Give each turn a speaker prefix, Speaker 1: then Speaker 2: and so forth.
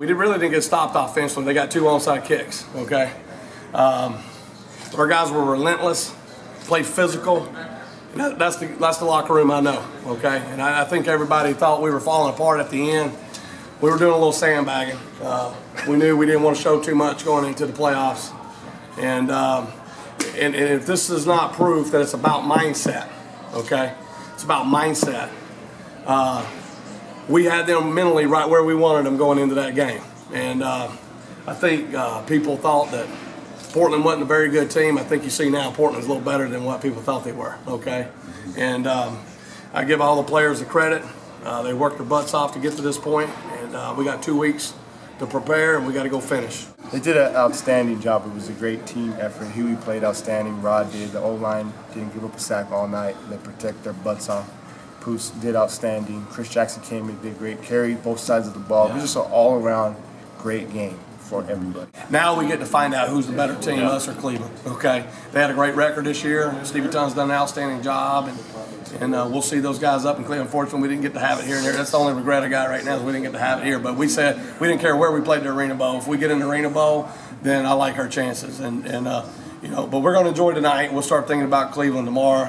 Speaker 1: We really didn't get stopped offensively. They got two onside kicks, okay? Um, our guys were relentless, played physical. That, that's, the, that's the locker room I know, okay? And I, I, think everybody thought we were falling apart at the end. We were doing a little sandbagging. Uh, we knew we didn't want to show too much going into the playoffs. And, um, and, and if this is not proof that it's about mindset, okay? It's about mindset. Uh, we had them mentally right where we wanted them going into that game. And uh, I think uh, people thought that Portland wasn't a very good team. I think you see now Portland's a little better than what people thought they were, okay? And um, I give all the players the credit. Uh, they worked their butts off to get to this point, and uh, we got two weeks to prepare, and we got to go finish.
Speaker 2: They did an outstanding job. It was a great team effort. Huey played outstanding. Rod did. The O-line didn't give up a sack all night. They protect their butts off. Poos did outstanding. Chris Jackson came and did great. Carried both sides of the ball. Yeah. It was just an all-around great game for everybody.
Speaker 1: Now we get to find out who's the better team, yeah. us or Cleveland. Okay, they had a great record this year. Stevie Thonn's done an outstanding job, and and uh, we'll see those guys up in Cleveland. Unfortunately, we didn't get to have it here and there. That's the only regret I got right now is we didn't get to have it here. But we said we didn't care where we played the Arena Bowl. If we get in the Arena Bowl, then I like our chances. And and uh, you know, but we're going to enjoy tonight. We'll start thinking about Cleveland tomorrow.